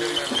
yeah, yeah,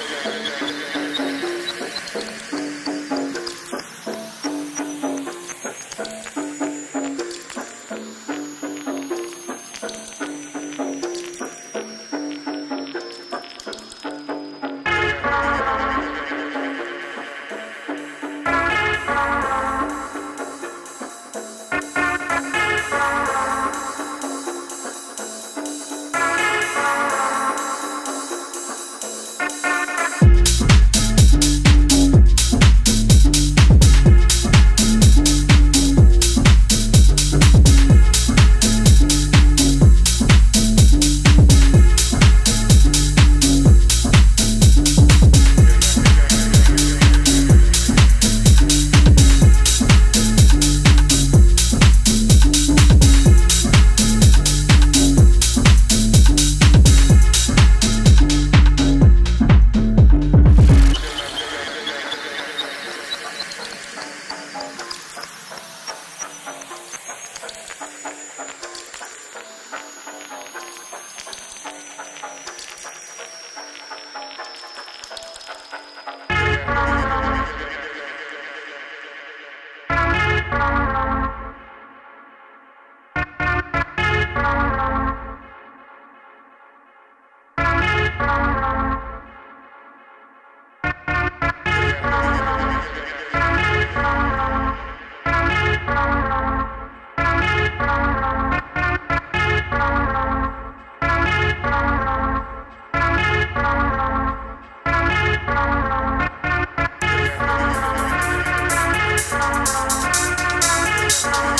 yeah,